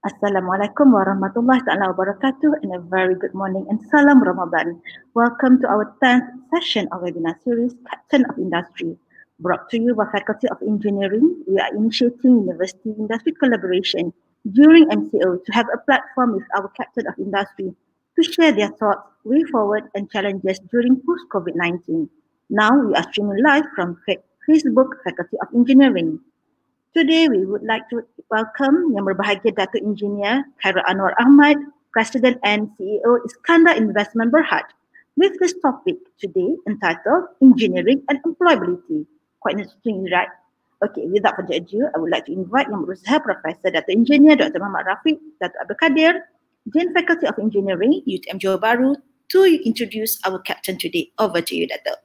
Assalamualaikum warahmatullahi taala wabarakatuh and a very good morning and salam Ramadan. Welcome to our 10th session of webinar series Captain of Industry. Brought to you by Faculty of Engineering, we are initiating university industry collaboration during MCO to have a platform with our Captain of Industry to share their thoughts, way forward and challenges during post-COVID-19. Now we are streaming live from Facebook Faculty of Engineering. Today, we would like to welcome Yang Berbahagia Datuk Engineer Khairul Anwar Ahmad, President and CEO Iskandar Investment Berhad, with this topic today entitled Engineering and Employability. Quite interesting, right? Okay, without further ado, I would like to invite Yang Berusaha Professor Datuk Engineer Dr. Muhammad Rafiq, Datuk Abdul Kadir, Dean Faculty of Engineering, UTM Johor Bahru, to introduce our captain today. Over to you, Datuk.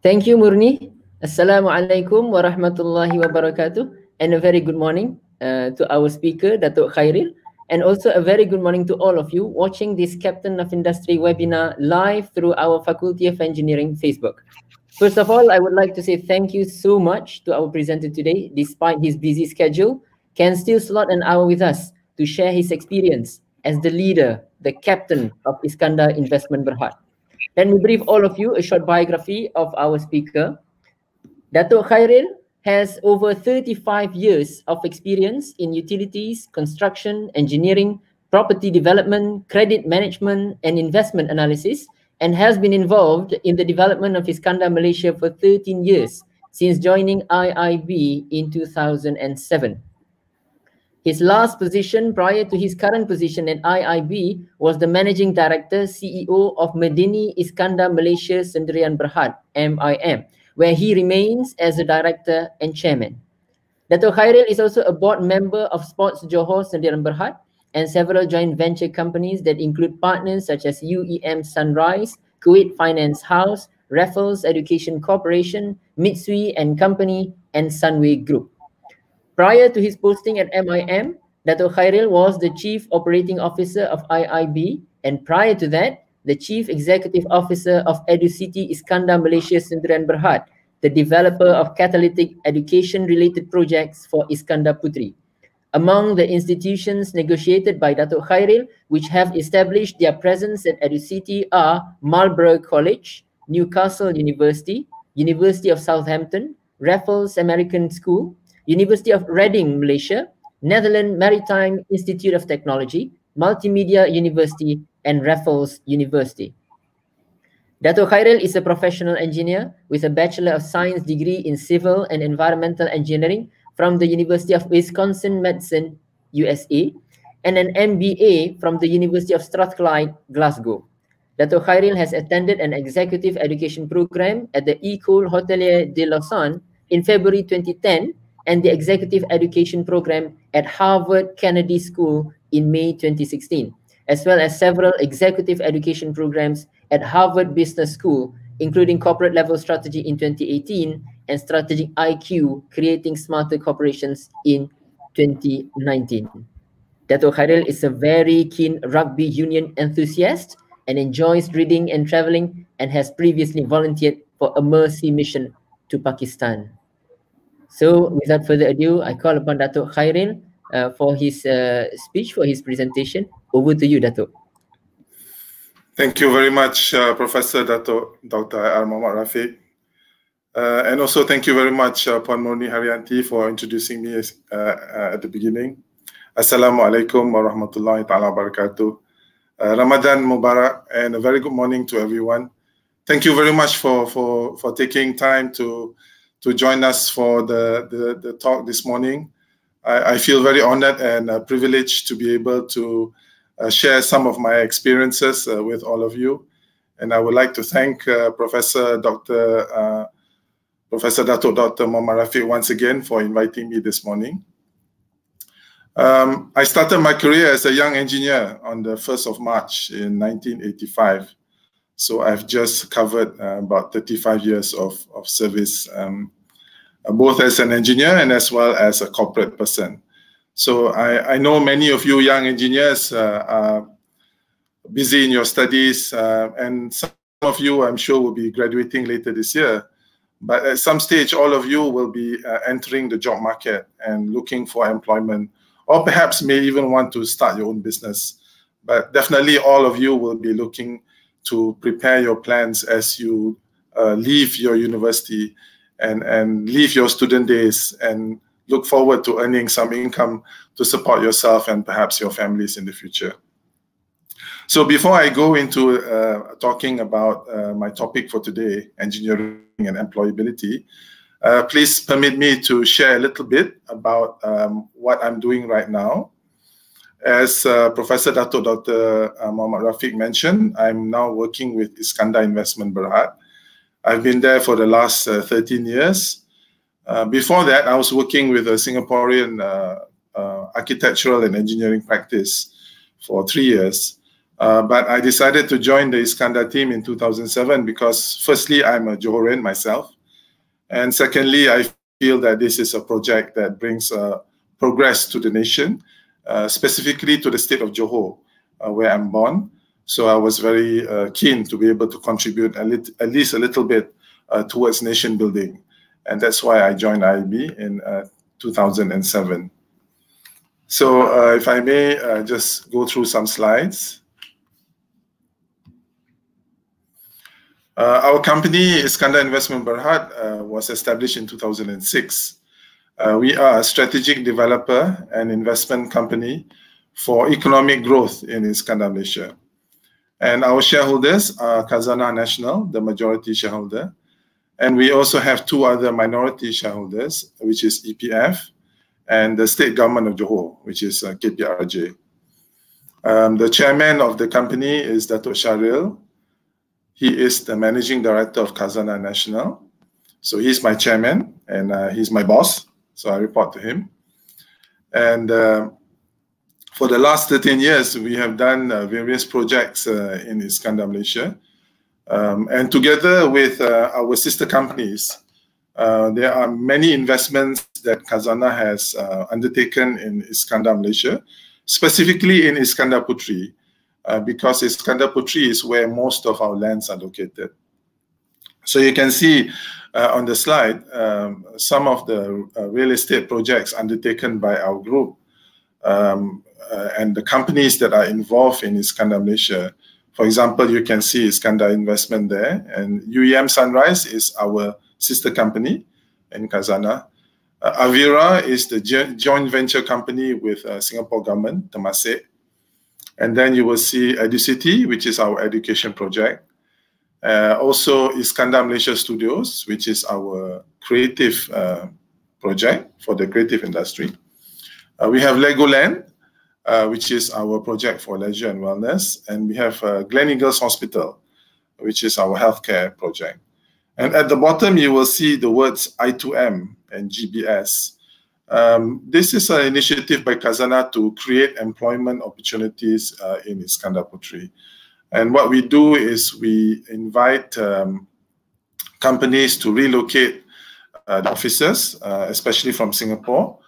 Thank you, Murni. Assalamualaikum warahmatullahi wabarakatuh and a very good morning uh, to our speaker Datuk Khairil and also a very good morning to all of you watching this Captain of Industry webinar live through our Faculty of Engineering Facebook. First of all, I would like to say thank you so much to our presenter today despite his busy schedule can still slot an hour with us to share his experience as the leader, the captain of Iskandar Investment Berhad. Let me brief all of you a short biography of our speaker. Datuk Khairil has over 35 years of experience in utilities, construction, engineering, property development, credit management, and investment analysis, and has been involved in the development of Iskandar Malaysia for 13 years since joining IIB in 2007. His last position prior to his current position at IIB was the Managing Director, CEO of Medini Iskandar Malaysia Sendirian Berhad, MIM, where he remains as a director and chairman. Dato Khairil is also a board member of Sports Johor Sendirian Berhad and several joint venture companies that include partners such as UEM Sunrise, Kuwait Finance House, Raffles Education Corporation, Mitsui and Company, and Sunway Group. Prior to his posting at MIM, Dato Khairil was the Chief Operating Officer of IIB, and prior to that, the Chief Executive Officer of EduCity Iskandar Malaysia Sendirian Berhad, the developer of catalytic education-related projects for Iskandar Puteri. Among the institutions negotiated by Datuk Khairil, which have established their presence at EduCity are Marlborough College, Newcastle University, University of Southampton, Raffles American School, University of Reading, Malaysia, Netherlands Maritime Institute of Technology, Multimedia University, and Raffles University. Dato Khairil is a professional engineer with a Bachelor of Science degree in Civil and Environmental Engineering from the University of Wisconsin-Madison, USA, and an MBA from the University of Strathclyde, Glasgow. Dato Khairil has attended an executive education program at the École Hôtelière de Lausanne in February 2010 and the executive education program at Harvard Kennedy School in May 2016 as well as several executive education programs at Harvard Business School, including corporate level strategy in 2018 and strategic IQ, creating smarter corporations in 2019. Dato Khairil is a very keen rugby union enthusiast and enjoys reading and traveling and has previously volunteered for a mercy mission to Pakistan. So without further ado, I call upon Dato Khairil uh, for his uh, speech, for his presentation. Over to you, Dato. Thank you very much, uh, Professor Dato Dr. Muhammad Rafiq. Uh, and also thank you very much, uh, Puan Haryanti, for introducing me as, uh, uh, at the beginning. Assalamualaikum warahmatullahi ta'ala wabarakatuh. Uh, Ramadan Mubarak and a very good morning to everyone. Thank you very much for, for, for taking time to, to join us for the, the, the talk this morning. I, I feel very honored and uh, privileged to be able to uh, share some of my experiences uh, with all of you. And I would like to thank Professor Dr. Professor Dato Dr. Muhammad Rafiq once again for inviting me this morning. Um, I started my career as a young engineer on the 1st of March in 1985. So I've just covered uh, about 35 years of, of service um, both as an engineer and as well as a corporate person. So I, I know many of you young engineers uh, are busy in your studies, uh, and some of you, I'm sure, will be graduating later this year. But at some stage, all of you will be uh, entering the job market and looking for employment or perhaps may even want to start your own business. But definitely all of you will be looking to prepare your plans as you uh, leave your university and, and leave your student days and look forward to earning some income to support yourself and perhaps your families in the future. So before I go into uh, talking about uh, my topic for today, engineering and employability, uh, please permit me to share a little bit about um, what I'm doing right now. As uh, Professor Dato Dr. Uh, Muhammad Rafiq mentioned, I'm now working with Iskandar Investment Berhad. I've been there for the last uh, 13 years. before that, I was working with a Singaporean architectural and engineering practice for three years. Uh, but I decided to join the Iskandar team in 2007 because, firstly, I'm a Johorian myself. And secondly, I feel that this is a project that brings uh, progress to the nation, uh, specifically to the state of Johor, uh, where I'm born. So I was very uh, keen to be able to contribute at least a little bit towards nation building. And that's why I joined IIB in 2007. So if I may just go through some slides. Uh, our company, Iskandar Investment Berhad, uh, was established in 2006. Uh, we are a strategic developer and investment company for economic growth in Iskandar, Malaysia. And our shareholders are Khazanah National, the majority shareholder. And we also have two other minority shareholders, which is EPF and the state government of Johor, which is uh, KPRJ. Um, the chairman of the company is Dato Sharil, he is the managing director of Khazanah National. So he's my chairman and uh, he's my boss. So I report to him. And uh, for the last 13 years, we have done uh, various projects uh, in Iskandar, Malaysia. Um, and together with uh, our sister companies, uh, there are many investments that Khazanah has undertaken in Iskandar, Malaysia, specifically in Iskandar Puteri, uh, because Iskandar Puteri is where most of our lands are located. So you can see uh, on the slide um, some of the uh, real estate projects undertaken by our group um, uh, and the companies that are involved in Iskandar Malaysia. For example, you can see Iskandar Investment there, and UEM Sunrise is our sister company in Khazanah. Uh, Avira is the joint venture company with uh, Singapore government, Temasek. And then you will see EduCity, which is our education project. Uh, also Iskandar Malaysia Studios, which is our creative uh, project for the creative industry. Uh, we have Legoland, uh, which is our project for leisure and wellness. And we have uh, Gleneagles Hospital, which is our healthcare project. And at the bottom, you will see the words I2M and GBS. Um, this is an initiative by Khazanah to create employment opportunities uh, in Iskandar. And what we do is we invite um, companies to relocate uh, the offices, uh, especially from Singapore,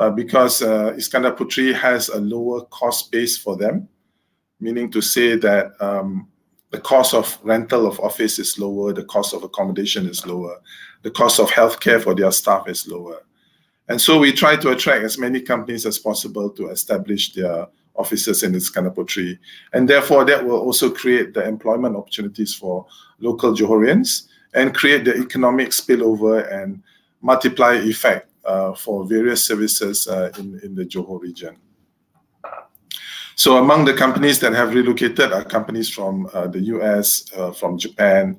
uh, because uh, Iskandar Puteri has a lower cost base for them, meaning to say that um, the cost of rental of office is lower, the cost of accommodation is lower, the cost of healthcare for their staff is lower. And so we try to attract as many companies as possible to establish their offices in Iskandar Puteri. And therefore, that will also create the employment opportunities for local Johorians and create the economic spillover and multiply effect for various services uh, in, in the Johor region. So among the companies that have relocated are companies from uh, the US, uh, from Japan,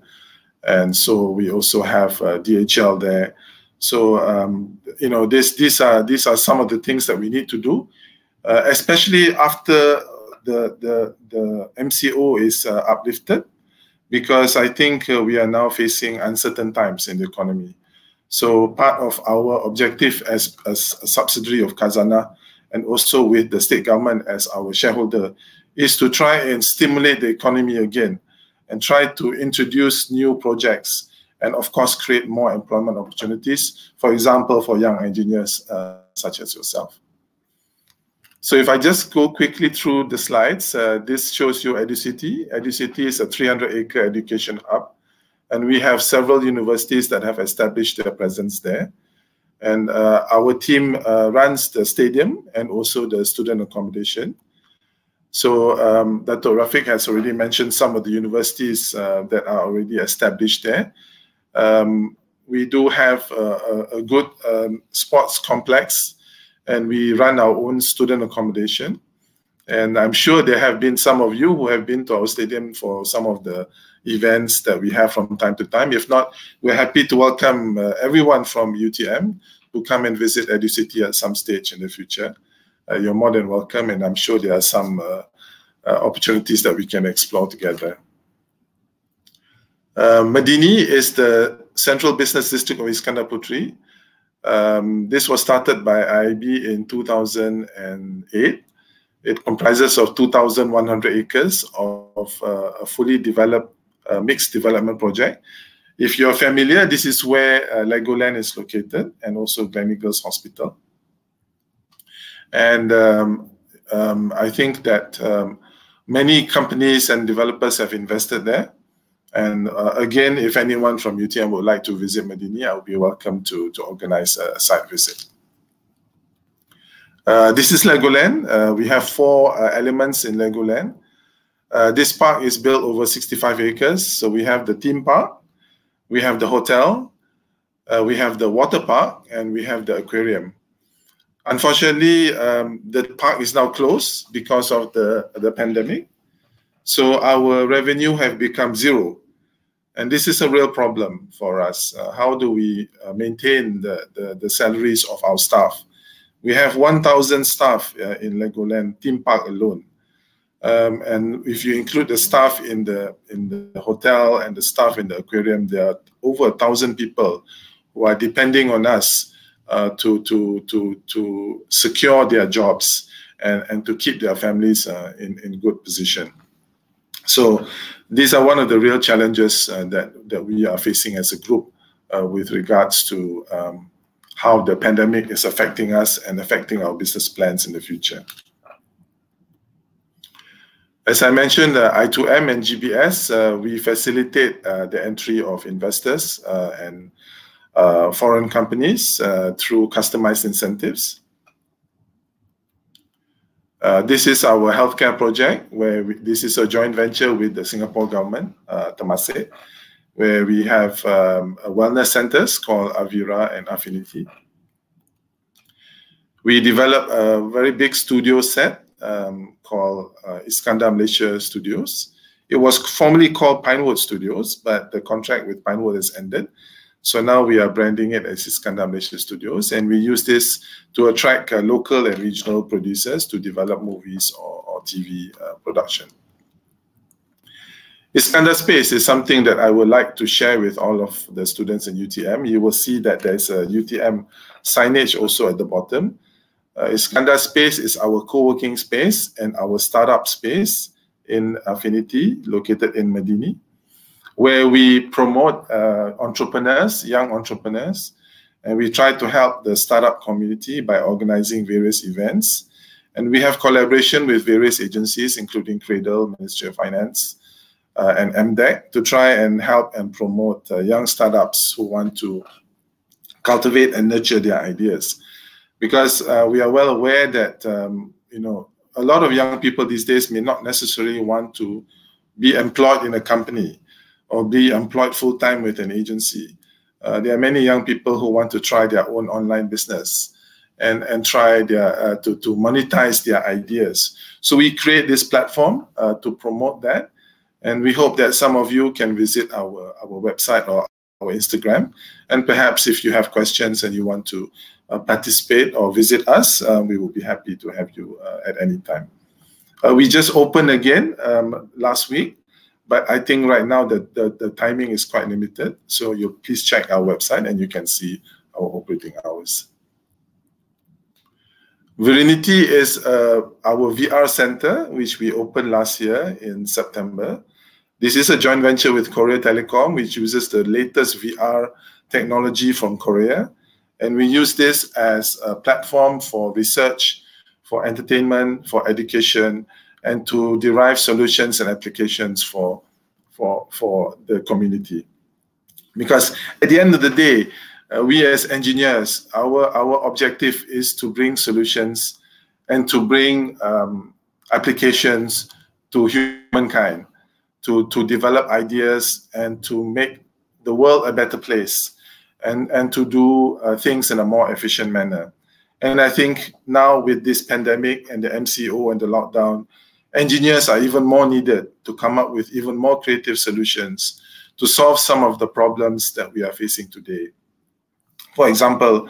and so we also have uh, DHL there. So um, you know, this, these are these are some of the things that we need to do, uh, especially after the the the MCO is uh, uplifted, because I think uh, we are now facing uncertain times in the economy. So part of our objective as, as a subsidiary of Khazanah and also with the state government as our shareholder is to try and stimulate the economy again and try to introduce new projects and of course create more employment opportunities, for example, for young engineers uh, such as yourself. So if I just go quickly through the slides, uh, this shows you EduCity. EduCity is a 300-acre education hub, and we have several universities that have established their presence there. And uh, our team uh, runs the stadium and also the student accommodation. So um, Dr. Rafiq has already mentioned some of the universities uh, that are already established there. Um, we do have a, a good um, sports complex and we run our own student accommodation. And I'm sure there have been some of you who have been to our stadium for some of the events that we have from time to time. If not, we're happy to welcome uh, everyone from UTM who come and visit EduCity at some stage in the future. Uh, you're more than welcome, and I'm sure there are some uh, uh opportunities that we can explore together. Uh, Medini is the central business district of Iskandar Puteri. Um, this was started by IIB in 2008. It comprises of 2,100 acres of uh, a fully developed uh, mixed development project. If you're familiar, this is where uh, Legoland is located and also Gleneagles Hospital. And um, um, I think that um, many companies and developers have invested there. And uh, again, if anyone from UTM would like to visit Medini, I will be welcome to, to organize a site visit. Uh, this is Legoland. Uh, we have four uh, elements in Legoland. Uh, this park is built over 65 acres. So we have the theme park, we have the hotel, uh, we have the water park, and we have the aquarium. Unfortunately, um, the park is now closed because of the, the pandemic. So our revenue have become zero. And this is a real problem for us. Uh, how do we uh, maintain the, the, the, salaries of our staff? We have 1,000 staff uh, in Legoland theme park alone. Um, and if you include the staff in the in the hotel and the staff in the aquarium, there are over a thousand people who are depending on us uh, to to to to secure their jobs and and to keep their families uh, in in good position. So these are one of the real challenges uh, that, that we are facing as a group uh, with regards to um, how the pandemic is affecting us and affecting our business plans in the future. As I mentioned, uh, I2M and GBS, uh, we facilitate uh, the entry of investors uh, and foreign companies through customized incentives. Uh, this is our healthcare project, where we, this is a joint venture with the Singapore government, uh, Temasek, where we have um, wellness centers called Avira and Affinity. We developed a very big studio set um, called uh, Iskandar Malaysia Studios. It was formerly called Pinewood Studios, but the contract with Pinewood has ended. So now we are branding it as Iskandar Malaysia Studios, and we use this to attract uh, local and regional producers to develop movies or, or TV uh, production. Iskandar Space is something that I would like to share with all of the students in UTM. You will see that there's a UTM signage also at the bottom. Uh, Iskandar Space is our co-working space and our startup space in Affinity, located in Medini, where we promote uh, entrepreneurs, young entrepreneurs, and we try to help the startup community by organizing various events. And we have collaboration with various agencies, including Cradle, Ministry of Finance, uh, and MDEC, to try and help and promote uh, young startups who want to cultivate and nurture their ideas. Because uh, we are well aware that um, you know a lot of young people these days may not necessarily want to be employed in a company or be employed full time with an agency. Uh, there are many young people who want to try their own online business and, and try their, uh, to, to monetize their ideas. So we create this platform uh, to promote that. And we hope that some of you can visit our, our website or our Instagram. And perhaps if you have questions and you want to participate or visit us, uh, we will be happy to have you uh, at any time. we just opened again um, last week but I think right now the, the, the timing is quite limited. So you please check our website and you can see our operating hours. Virinity is uh, our VR center, which we opened last year in September. This is a joint venture with Korea Telecom, which uses the latest VR technology from Korea. And we use this as a platform for research, for entertainment, for education, and to derive solutions and applications for, for, for the community. Because at the end of the day, uh, we as engineers, our, our objective is to bring solutions and to bring um, applications to humankind, to, to develop ideas and to make the world a better place and, and to do uh, things in a more efficient manner. And I think now with this pandemic and the MCO and the lockdown, engineers are even more needed to come up with even more creative solutions to solve some of the problems that we are facing today. For example,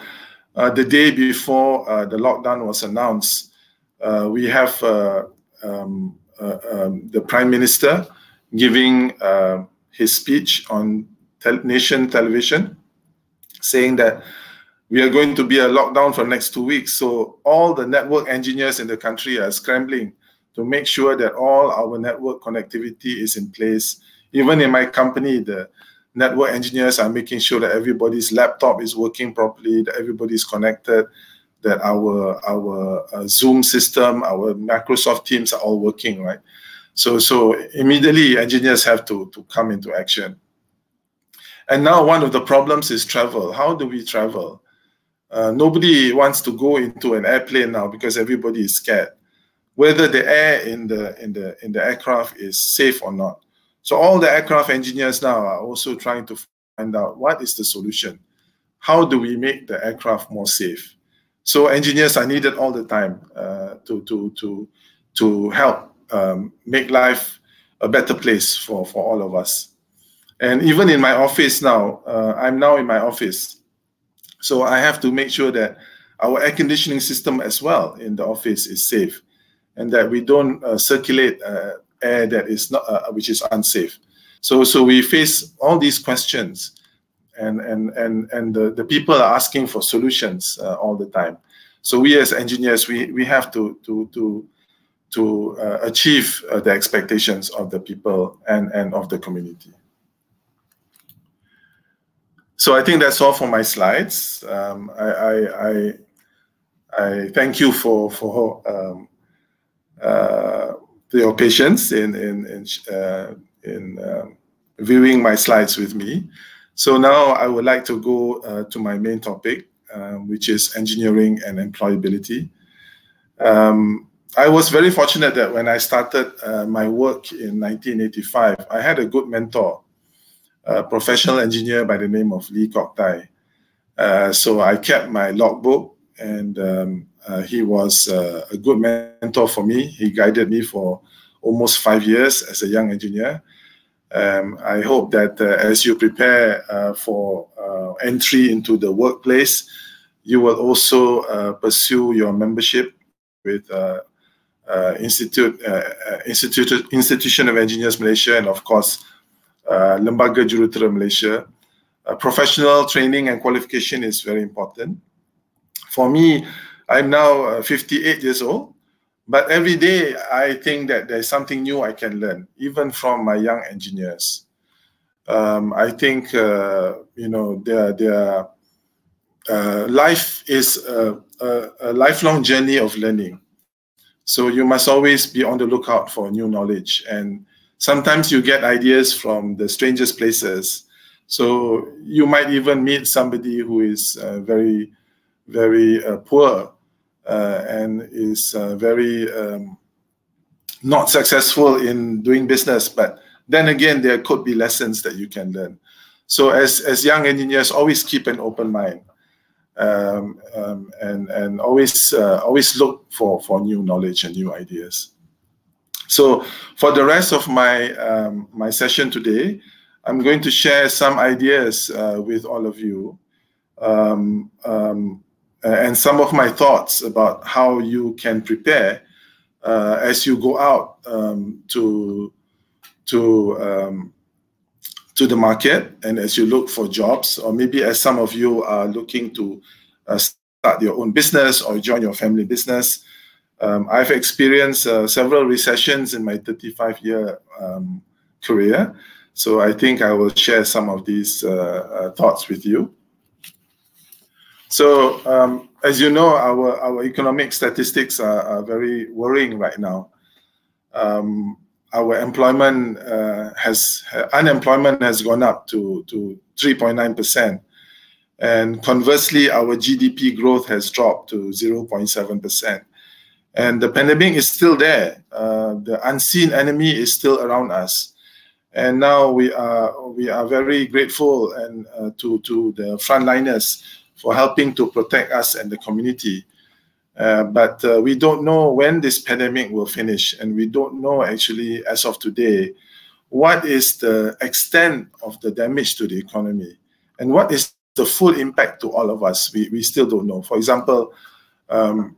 uh, the day before uh, the lockdown was announced, uh, we have uh, um, uh, um, the Prime Minister giving uh, his speech on tel nation television, saying that we are going to be a lockdown for next two weeks. So all the network engineers in the country are scrambling to make sure that all our network connectivity is in place. Even in my company, the network engineers are making sure that everybody's laptop is working properly, that everybody's connected, that our our uh, Zoom system, our Microsoft Teams are all working, right? So so immediately engineers have to to come into action. And now one of the problems is travel. How do we travel? Uh, nobody wants to go into an airplane now because everybody is scared whether the air in the in the in the aircraft is safe or not. So all the aircraft engineers now are also trying to find out what is the solution. How do we make the aircraft more safe? So engineers are needed all the time uh, to to to to help um, make life a better place for for all of us. And even in my office now, uh, I'm now in my office. So I have to make sure that our air conditioning system as well in the office is safe and that we don't uh, circulate uh, air that is not, uh, which is unsafe. So, so we face all these questions and, and, and, and the, the people are asking for solutions uh, all the time. So we as engineers, we, we have to, to, to, to uh, achieve the expectations of the people and, and of the community. So I think that's all for my slides. Um, I, I, I, I, thank you for for um, uh, your patience in in in, uh, in um, viewing my slides with me. So now I would like to go uh, to my main topic, um, which is engineering and employability. Um, I was very fortunate that when I started uh, my work in 1985, I had a good mentor a professional engineer by the name of Lee Kok Tai. Uh, so I kept my logbook, and um, uh, he was uh, a good mentor for me. He guided me for almost five years as a young engineer. Um, I hope that uh, as you prepare uh, for uh, entry into the workplace, you will also pursue your membership with Institute, Institute, Institution of Engineers Malaysia, and of course, uh, Lembaga Jurutera Malaysia. Uh, professional training and qualification is very important. For me, I'm now uh, 58 years old, but every day I think that there's something new I can learn, even from my young engineers. Um, I think, uh, you know, their, their uh, life is a, a, a lifelong journey of learning. So you must always be on the lookout for new knowledge and sometimes you get ideas from the strangest places. So you might even meet somebody who is uh, very, very uh, poor uh, and is uh, very um, not successful in doing business. But then again, there could be lessons that you can learn. So as, as young engineers, always keep an open mind. Um, um, and and always uh, always look for for new knowledge and new ideas. So for the rest of my, um, my session today, I'm going to share some ideas uh, with all of you um, um, and some of my thoughts about how you can prepare uh, as you go out um, to, to, um, to the market and as you look for jobs, or maybe as some of you are looking to uh, start your own business or join your family business. Um, I've experienced uh, several recessions in my 35 year um, career. So I think I will share some of these uh, uh, thoughts with you. So um, as you know, our, our economic statistics are, are very worrying right now. Um, our employment uh, has, unemployment has gone up to, to 3.9%. And conversely, our GDP growth has dropped to 0.7%. And the pandemic is still there. Uh, the unseen enemy is still around us. And now we are we are very grateful and uh, to to the frontliners for helping to protect us and the community. Uh, but uh, we don't know when this pandemic will finish, and we don't know actually as of today what is the extent of the damage to the economy and what is the full impact to all of us. We we still don't know. For example. Um,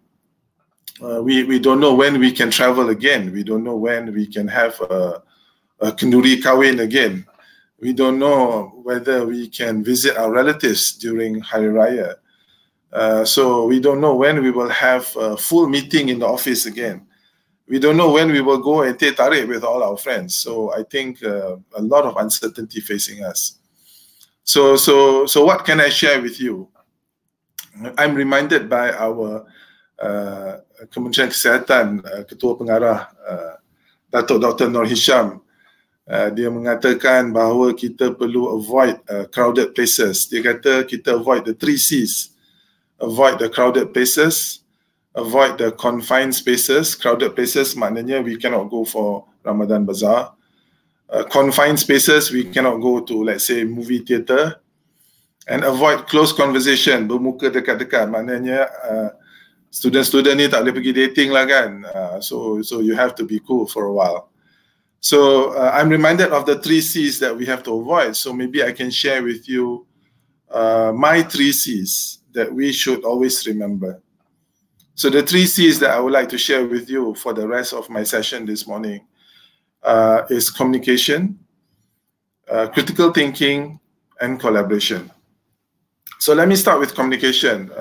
uh, we, we don't know when we can travel again. We don't know when we can have a, a kenduri kawin again. We don't know whether we can visit our relatives during Hari Raya. Uh, so we don't know when we will have a full meeting in the office again. We don't know when we will go and teh tarik with all our friends. So I think uh, a lot of uncertainty facing us. So, so, so what can I share with you? I'm reminded by our uh, Kementerian Kesihatan uh, Ketua Pengarah uh, Datuk Dr. Nur Hisham uh, dia mengatakan bahawa kita perlu avoid crowded places. Dia kata kita avoid the three C's. Avoid the crowded places, avoid the confined spaces. Crowded places maknanya we cannot go for Ramadan Bazaar. Uh, confined spaces we cannot go to let's say movie theater and avoid close conversation bermuka dekat-dekat maknanya uh, student-student ni tak boleh pergi dating lah kan. Uh, so so you have to be cool for a while. So uh, I'm reminded of the three C's that we have to avoid. So maybe I can share with you uh, my three C's that we should always remember. So the three C's that I would like to share with you for the rest of my session this morning uh, is communication, uh, critical thinking, and collaboration. So let me start with communication.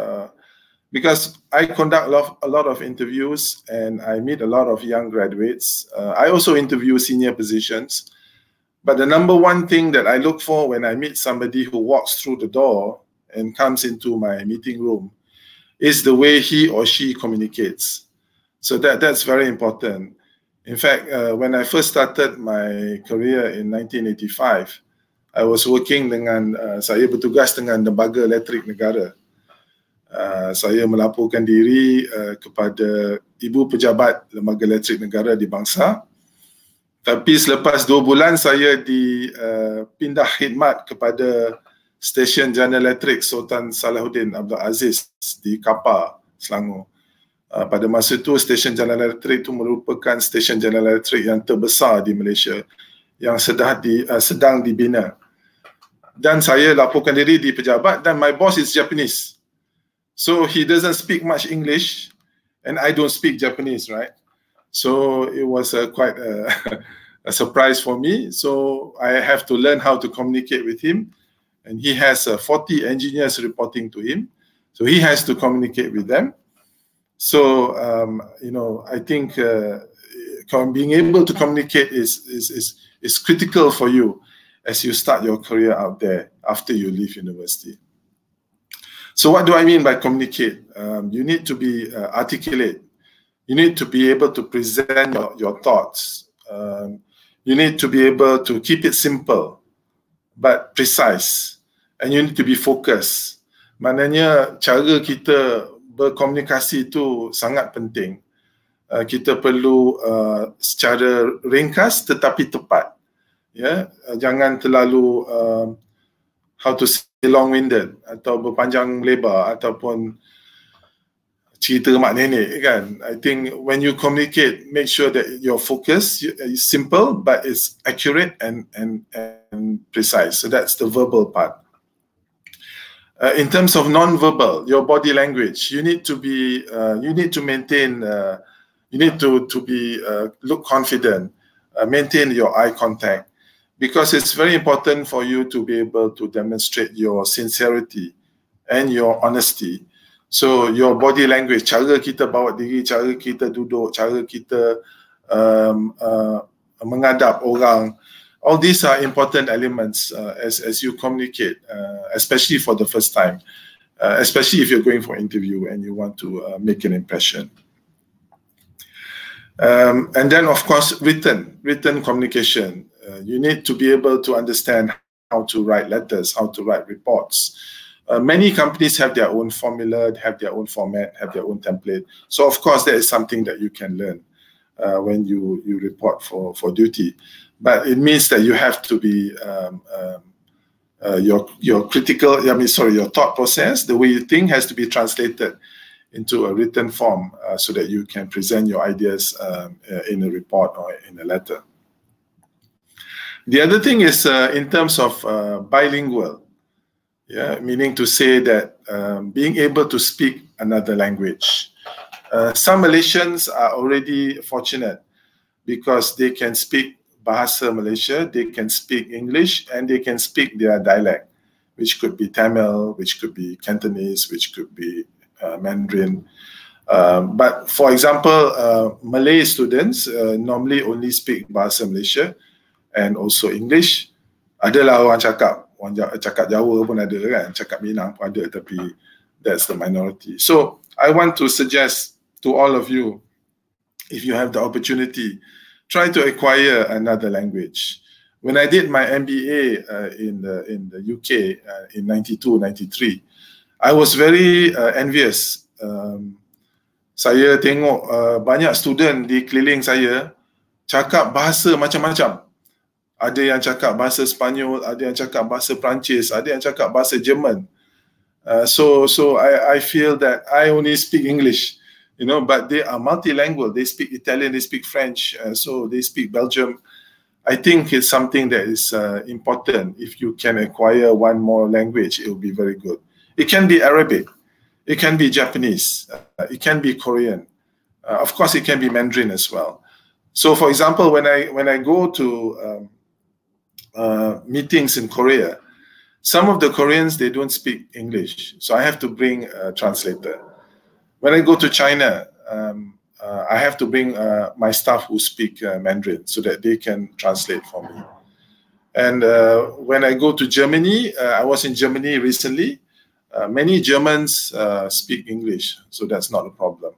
Because I conduct a lot, a lot of interviews and I meet a lot of young graduates. Uh, I also interview senior positions. But the number one thing that I look for when I meet somebody who walks through the door and comes into my meeting room is the way he or she communicates. So that, that's very important. In fact, uh, when I first started my career in 1985, I was working dengan, uh, saya bertugas dengan Lembaga Elektrik Negara. Uh, saya melaporkan diri uh, kepada ibu pejabat lembaga elektrik negara di bangsa tapi selepas dua bulan saya dipindah uh, khidmat kepada stesen jana elektrik Sultan Salahuddin Abdul Aziz di Kapar, Selangor. Uh, pada masa itu stesen jana elektrik itu merupakan stesen jana elektrik yang terbesar di Malaysia yang sedang, di, uh, sedang dibina. Dan saya laporkan diri di pejabat dan my boss is Japanese. So he doesn't speak much English, and I don't speak Japanese, right? So it was a quite a, a, surprise for me. So I have to learn how to communicate with him, and he has uh, 40 engineers reporting to him, so he has to communicate with them. So um, you know, I think uh, being able to communicate is, is is is critical for you as you start your career out there after you leave university. So what do I mean by communicate? Um, you need to be uh, articulate. You need to be able to present your, your thoughts. Um, you need to be able to keep it simple but precise. And you need to be focused. Maknanya cara kita berkomunikasi itu sangat penting. Uh, kita perlu uh, secara ringkas tetapi tepat. Ya, yeah? jangan terlalu uh, how to say long-winded atau berpanjang lebar ataupun cerita mak nenek kan. I think when you communicate, make sure that your focus is simple but it's accurate and and and precise. So that's the verbal part. Uh, in terms of non-verbal, your body language, you need to be, uh, you need to maintain, uh, you need to to be uh, look confident, uh, maintain your eye contact, because it's very important for you to be able to demonstrate your sincerity and your honesty. So your body language, cara kita bawa diri, cara kita duduk, cara kita um, uh, mengadap orang, all these are important elements uh, as as you communicate, uh, especially for the first time, uh, especially if you're going for an interview and you want to uh, make an impression. Um, and then, of course, written, written communication. Uh, you need to be able to understand how to write letters, how to write reports, uh, many companies have their own formula, have their own format, have their own template. So of course, that is something that you can learn uh, when you you report for for duty. But it means that you have to be um, um, uh, your your critical, I mean, sorry, your thought process, the way you think, has to be translated into a written form uh, so that you can present your ideas um, uh, in a report or in a letter. The other thing is uh, in terms of uh, bilingual, yeah, meaning to say that um, being able to speak another language. Uh, some Malaysians are already fortunate because they can speak Bahasa Malaysia, they can speak English, and they can speak their dialect, which could be Tamil, which could be Cantonese, which could be uh, Mandarin. Um, but for example, uh, Malay students uh, normally only speak Bahasa Malaysia and also English. Adalah orang cakap, orang cakap Jawa pun ada kan, cakap Minang pun ada tapi that's the minority. So I want to suggest to all of you, if you have the opportunity, try to acquire another language. When I did my MBA uh, in the in the UK uh, in 92, 93, I was very uh, envious. Um, saya tengok uh, banyak student di keliling saya cakap bahasa macam-macam. Ada yang cakap bahasa Spanyol, ada yang cakap bahasa Perancis, ada yang cakap bahasa Jerman. Uh, so so I I feel that I only speak English, you know, but they are multilingual. They speak Italian, they speak French, uh, so they speak Belgium. I think it's something that is uh, important. If you can acquire one more language, it will be very good. It can be Arabic, it can be Japanese, uh, it can be Korean. Uh, of course, it can be Mandarin as well. So, for example, when I when I go to um, uh, meetings in Korea, some of the Koreans they don't speak English, so I have to bring a translator. When I go to China, um, uh, I have to bring uh, my staff who speak uh, Mandarin so that they can translate for me. And uh, when I go to Germany, I was in Germany recently. Uh, many Germans uh, speak English, so that's not a problem.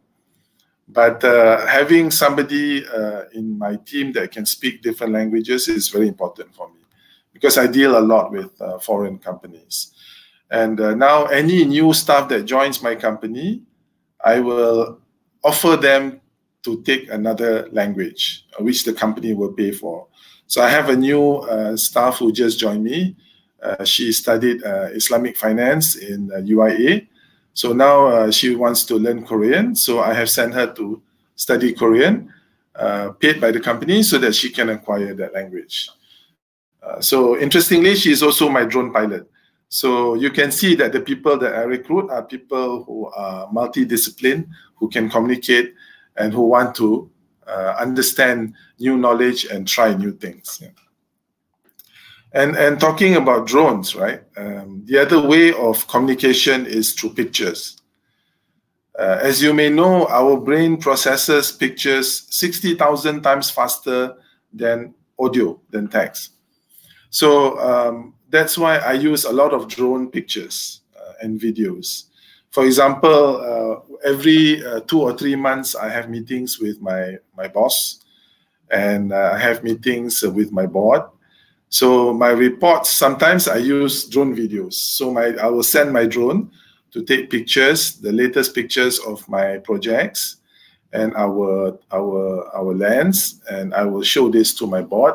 But uh, having somebody uh, in my team that can speak different languages is very important for me because I deal a lot with uh, foreign companies. And now, any new staff that joins my company, I will offer them to take another language, which the company will pay for. So I have a new staff who just joined me uh, she studied uh, Islamic finance in UIA. Uh, so now she wants to learn Korean. So I have sent her to study Korean, paid by the company, so that she can acquire that language. So interestingly, she is also my drone pilot. So you can see that the people that I recruit are people who are multidisciplined, who can communicate, and who want to uh, understand new knowledge and try new things. Yeah. And, and talking about drones, right? Um, the other way of communication is through pictures. Uh, as you may know, our brain processes pictures 60,000 times faster than audio, than text. So um, that's why I use a lot of drone pictures uh, and videos. For example, uh, every uh, two or three months, I have meetings with my, my boss and uh, I have meetings with my board so my reports, sometimes I use drone videos. So my I will send my drone to take pictures, the latest pictures of my projects and our our our lands, and I will show this to my board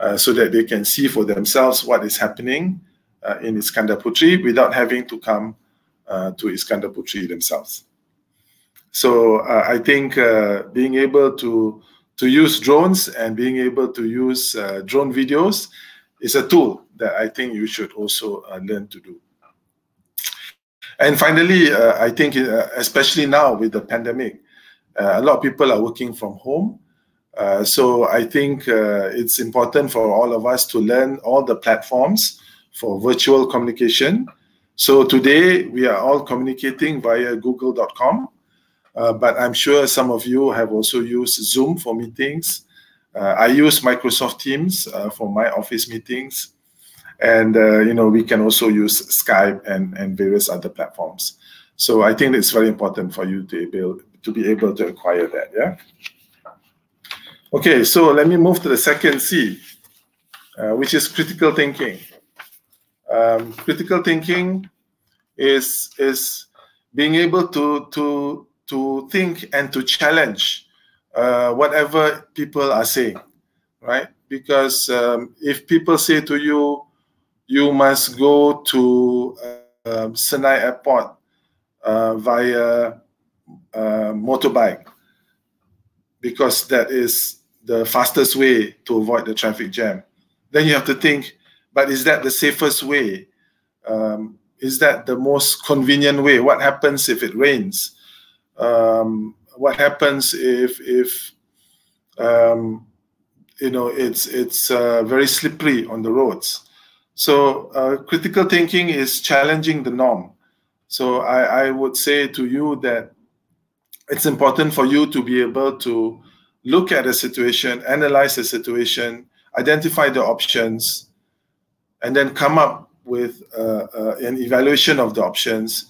uh, so that they can see for themselves what is happening uh, in Iskandar Puteri without having to come uh, to Iskandar Puteri themselves. So uh, I think uh, being able to to use drones and being able to use drone videos is a tool that I think you should also learn to do. And finally, I think, especially now with the pandemic, a lot of people are working from home. Uh, so I think uh, it's important for all of us to learn all the platforms for virtual communication. So today we are all communicating via google.com, but I'm sure some of you have also used Zoom for meetings. Uh, I use Microsoft Teams uh, for my office meetings, and uh, you know we can also use Skype and and various other platforms. So I think it's very important for you to be able to be able to acquire that. Yeah. Okay, so let me move to the second C, uh, which is critical thinking. Um, critical thinking is is being able to to to think and to challenge uh, whatever people are saying, right? Because um, if people say to you, you must go to uh, Senai Airport uh, via uh, motorbike, because that is the fastest way to avoid the traffic jam. Then you have to think, but is that the safest way? Um, is that the most convenient way? What happens if it rains? Um, what happens if if um, you know it's it's uh, very slippery on the roads? So uh, critical thinking is challenging the norm. So I, I would say to you that it's important for you to be able to look at a situation, analyze the situation, identify the options, and then come up with uh, uh, an evaluation of the options,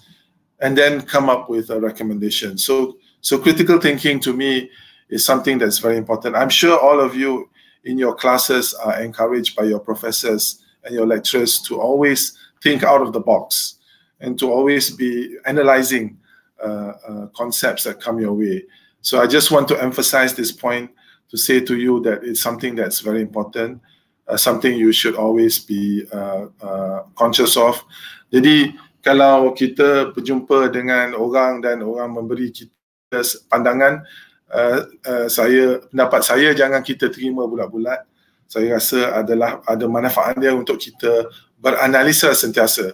and then come up with a recommendation. So, so critical thinking to me is something that's very important. I'm sure all of you in your classes are encouraged by your professors and your lecturers to always think out of the box and to always be analyzing uh, uh, concepts that come your way. So I just want to emphasize this point to say to you that it's something that's very important, uh, something you should always be uh, uh, conscious of. Jadi kalau kita berjumpa dengan orang dan orang memberi kita pandangan, uh, uh, saya pendapat saya jangan kita terima bulat-bulat. Saya rasa adalah ada manfaat dia untuk kita beranalisa sentiasa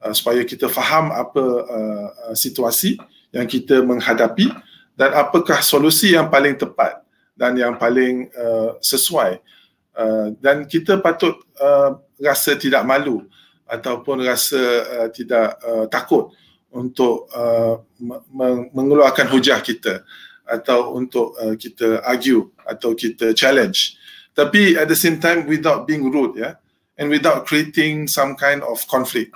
uh, supaya kita faham apa uh, uh, situasi yang kita menghadapi dan apakah solusi yang paling tepat dan yang paling uh, sesuai uh, dan kita patut uh, rasa tidak malu ataupun rasa uh, tidak uh, takut untuk uh, mengeluarkan hujah kita atau untuk uh, kita argue atau kita challenge tapi at the same time without being rude ya yeah? and without creating some kind of conflict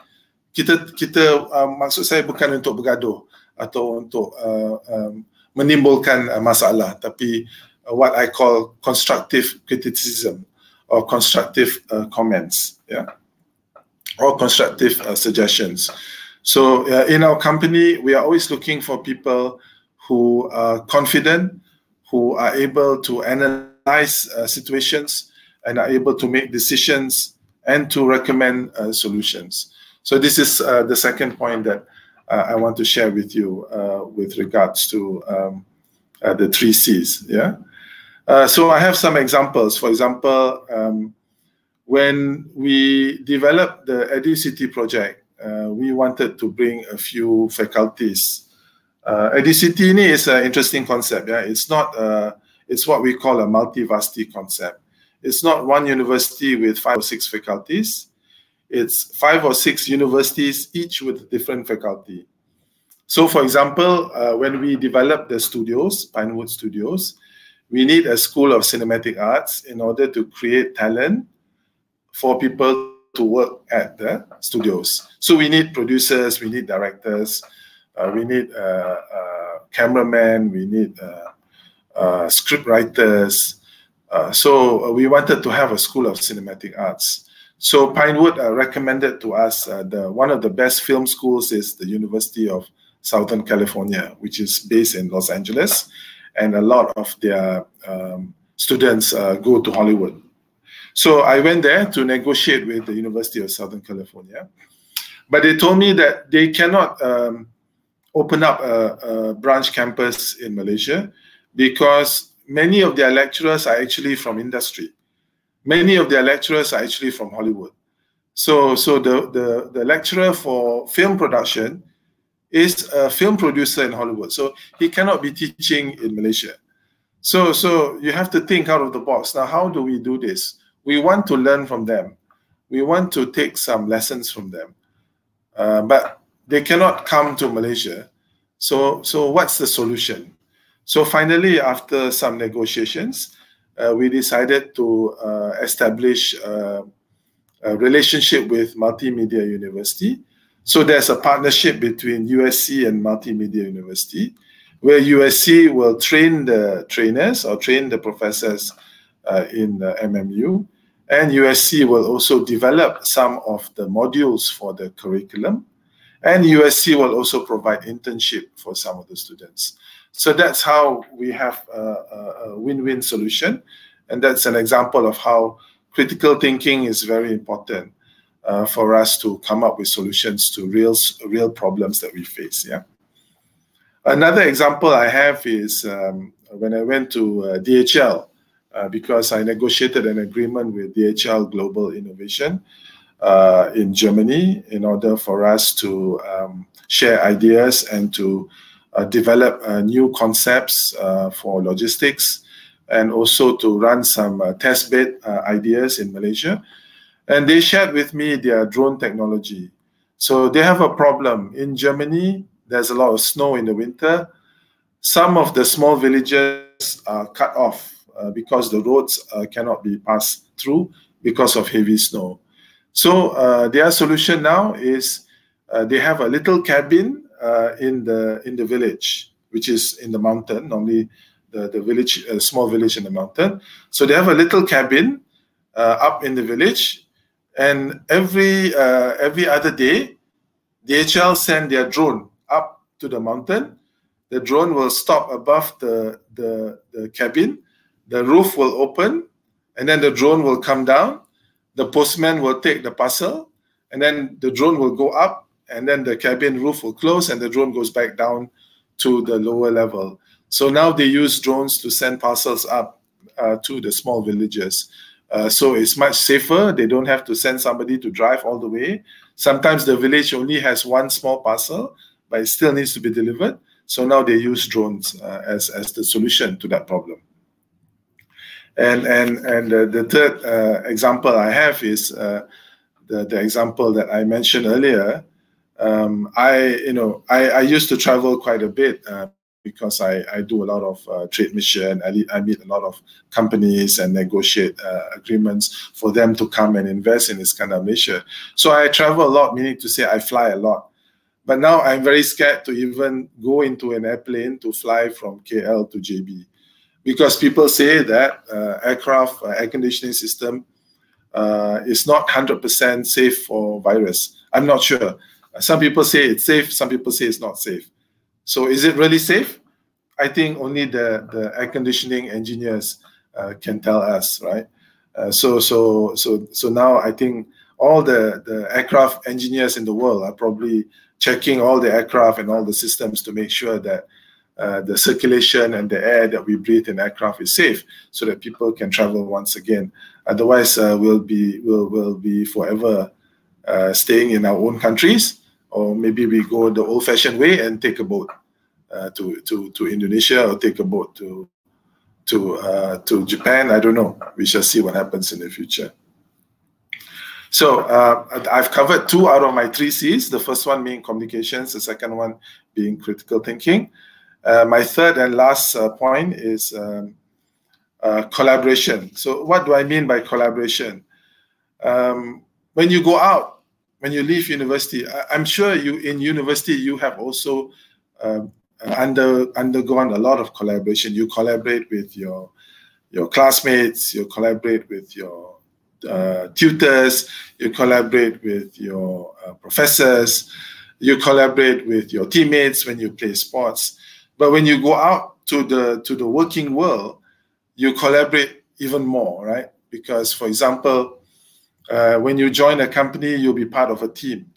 kita kita uh, maksud saya bukan untuk bergaduh atau untuk uh, um, menimbulkan uh, masalah. Tapi uh, what I call constructive criticism or constructive uh, comments yeah or constructive uh, suggestions. So uh, in our company we are always looking for people who are confident who are able to analyze uh, situations and are able to make decisions and to recommend uh, solutions. So this is the second point that uh, I want to share with you uh, with regards to um, uh, the three C's. Yeah. so I have some examples. For example, um, when we developed the EduCity project, we wanted to bring a few faculties. Uh, EduCity is an interesting concept. Yeah, it's not. Uh, it's what we call a multi-varsity concept. It's not one university with five or six faculties it's five or six universities, each with different faculty. So, for example, uh, when we develop the studios, Pinewood Studios, we need a school of cinematic arts in order to create talent for people to work at the studios. So we need producers, we need directors, uh, we need uh, uh cameramen, we need uh, uh, script writers. so we wanted to have a school of cinematic arts. So Pinewood uh, recommended to us uh, the one of the best film schools is the University of Southern California, which is based in Los Angeles, and a lot of their um, students uh, go to Hollywood. So I went there to negotiate with the University of Southern California, but they told me that they cannot um, open up a, a branch campus in Malaysia because many of their lecturers are actually from industry many of their lecturers are actually from Hollywood. So, so the, the, the lecturer for film production is a film producer in Hollywood. So he cannot be teaching in Malaysia. So, so you have to think out of the box. Now, how do we do this? We want to learn from them. We want to take some lessons from them. Uh, but they cannot come to Malaysia. So, so what's the solution? So finally, after some negotiations, we decided to uh, establish uh, a relationship with Multimedia University. So there's a partnership between USC and Multimedia University, where USC will train the trainers or train the professors uh, in the MMU, and USC will also develop some of the modules for the curriculum, And USC will also provide internship for some of the students. So that's how we have a win-win solution. And that's an example of how critical thinking is very important uh, for us to come up with solutions to real, real problems that we face. Yeah. Another example I have is um, when I went to uh, DHL, uh, because I negotiated an agreement with DHL Global Innovation uh, in Germany in order for us to um, share ideas and to develop uh, new concepts uh, for logistics and also to run some test bed ideas in Malaysia. And they shared with me their drone technology. So they have a problem. In Germany, there's a lot of snow in the winter. Some of the small villages are cut off uh, because the roads uh, cannot be passed through because of heavy snow. So uh, their solution now is uh, they have a little cabin uh, in the in the village, which is in the mountain. Normally, the the village, a small village in the mountain. So they have a little cabin uh, up in the village, and every uh, every other day, DHL send their drone up to the mountain. The drone will stop above the, the, the cabin. The roof will open, and then the drone will come down. The postman will take the parcel, and then the drone will go up, and then the cabin roof will close, and the drone goes back down to the lower level. So now they use drones to send parcels up uh, to the small villages. Uh, so it's much safer. They don't have to send somebody to drive all the way. Sometimes the village only has one small parcel, but it still needs to be delivered. So now they use drones uh, as, as the solution to that problem. And and and the third uh, example I have is uh, the the example that I mentioned earlier. Um, I you know I, I used to travel quite a bit because I, I do a lot of uh, trade mission. I, I meet a lot of companies and negotiate uh, agreements for them to come and invest in this kind of mission. So I travel a lot, meaning to say I fly a lot. But now I'm very scared to even go into an airplane to fly from KL to JB because people say that uh, aircraft uh, air conditioning system uh, is not 100% safe for virus. I'm not sure. Some people say it's safe, some people say it's not safe. So is it really safe? I think only the, the air conditioning engineers uh, can tell us, right? Uh, so so so so now I think all the, the aircraft engineers in the world are probably checking all the aircraft and all the systems to make sure that uh, the circulation and the air that we breathe in aircraft is safe, so that people can travel once again. Otherwise, uh, we'll be we'll we'll be forever uh, staying in our own countries or maybe we go the old-fashioned way and take a boat uh, to to to Indonesia or take a boat to to uh, to Japan. I don't know. We shall see what happens in the future. So uh, I've covered two out of my three C's. The first one being communications. The second one being critical thinking. Uh, my third and last uh, point is um, uh, collaboration. So what do I mean by collaboration? Um, when you go out when you leave university, I, am sure you in university you have also um, under undergone a lot of collaboration. You collaborate with your your classmates, you collaborate with your uh, tutors, you collaborate with your uh, professors, you collaborate with your teammates when you play sports. But when you go out to the to the working world, you collaborate even more, right? Because, for example, uh, when you join a company, you'll be part of a team.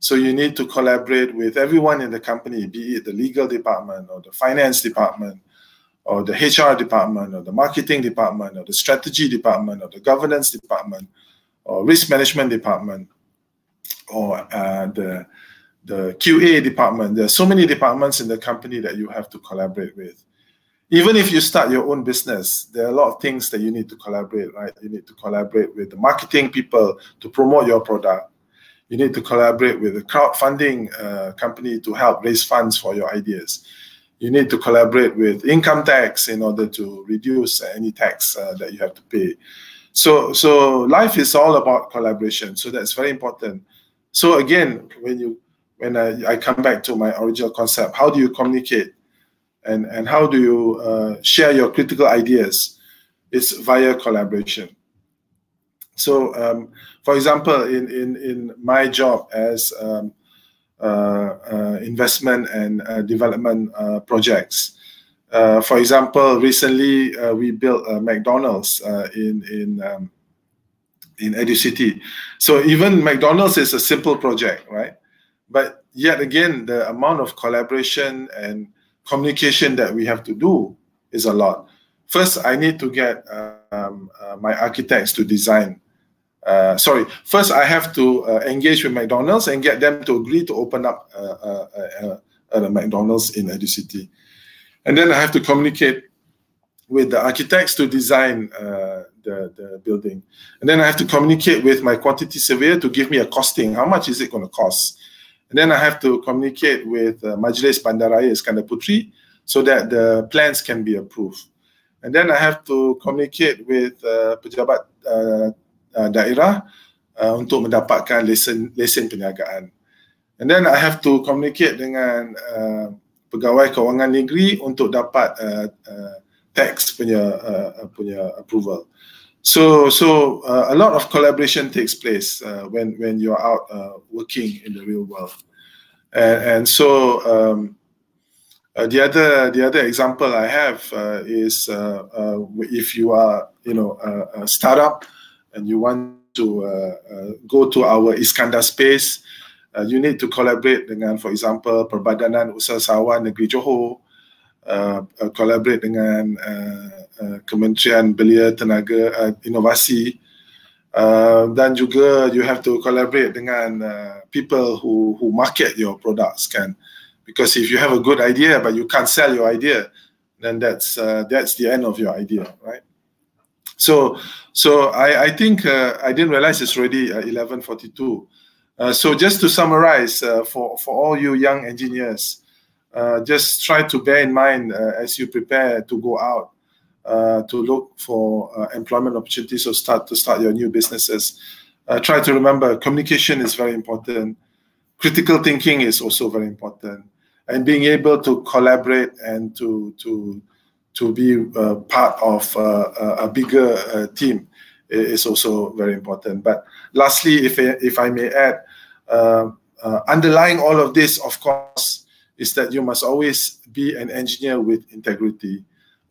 So you need to collaborate with everyone in the company, be it the legal department or the finance department or the HR department or the marketing department or the strategy department or the governance department or risk management department or uh, the, the QA department. There are so many departments in the company that you have to collaborate with even if you start your own business, there are a lot of things that you need to collaborate, right? You need to collaborate with the marketing people to promote your product. You need to collaborate with a crowdfunding uh, company to help raise funds for your ideas. You need to collaborate with income tax in order to reduce any tax uh, that you have to pay. So, so life is all about collaboration. So that's very important. So again, when you when I, I come back to my original concept, how do you communicate? And, and how do you uh, share your critical ideas? It's via collaboration. So, um, for example, in, in, in my job as um, investment and development projects. for example, recently we built a McDonald's in in um, in EduCity. So even McDonald's is a simple project, right? But yet again, the amount of collaboration and communication that we have to do is a lot. First, I need to get um, uh, my architects to design. Uh, sorry, first I have to uh, engage with McDonald's and get them to agree to open up a uh, uh, uh, McDonald's in EduCity. And then I have to communicate with the architects to design the, the building. And then I have to communicate with my quantity surveyor to give me a costing. How much is it going to cost? And then I have to communicate with uh, Majlis Bandaraya Iskandar Puteri so that the plans can be approved. And then I have to communicate with uh, pejabat uh, uh, daerah uh, untuk mendapatkan lesen lesen perniagaan. And then I have to communicate dengan uh, pegawai kewangan negeri untuk dapat uh, uh, tax punya uh, punya approval. So, so uh, a lot of collaboration takes place uh, when when you're out uh, working in the real world, and, and so um, uh, the other the other example I have uh, is uh, if you are you know a, a, startup and you want to go to our Iskandar space, you need to collaborate dengan, for example, Perbadanan Usahawan Negeri Johor, collaborate dengan Uh, Kementerian Belia Tenaga uh, Inovasi. Uh, dan juga you have to collaborate dengan uh, people who who market your products kan? Because if you have a good idea but you can't sell your idea then that's uh, that's the end of your idea right? So so I I think uh, I didn't realize it's already 11:42 so just to summarize for for all you young engineers just try to bear in mind as you prepare to go out uh, to look for uh, employment opportunities or start to start your new businesses. Uh, try to remember communication is very important. Critical thinking is also very important, and being able to collaborate and to to to be uh, part of uh, a bigger uh, team is also very important. But lastly, if if I may add, underlying all of this, of course, is that you must always be an engineer with integrity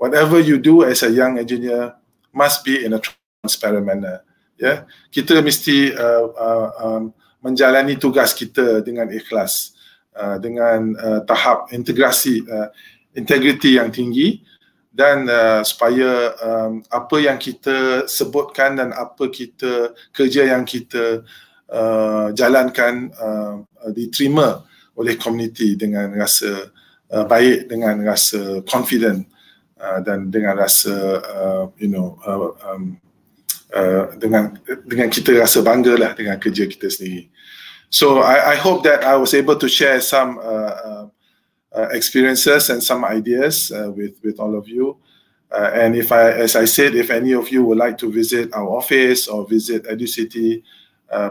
whatever you do as a young engineer must be in a transparent manner. Ya, yeah? kita mesti uh, uh, um, menjalani tugas kita dengan ikhlas, uh, dengan uh, tahap integrasi, uh, integriti yang tinggi dan uh, supaya um, apa yang kita sebutkan dan apa kita kerja yang kita uh, jalankan uh, diterima oleh komuniti dengan rasa uh, baik, dengan rasa confident. Uh, dan dengan rasa uh, you know uh, um, uh, dengan dengan kita rasa bangga lah dengan kerja kita sendiri. So I, I hope that I was able to share some uh, uh, uh experiences and some ideas uh, with with all of you. Uh, and if I, as I said, if any of you would like to visit our office or visit EduCity,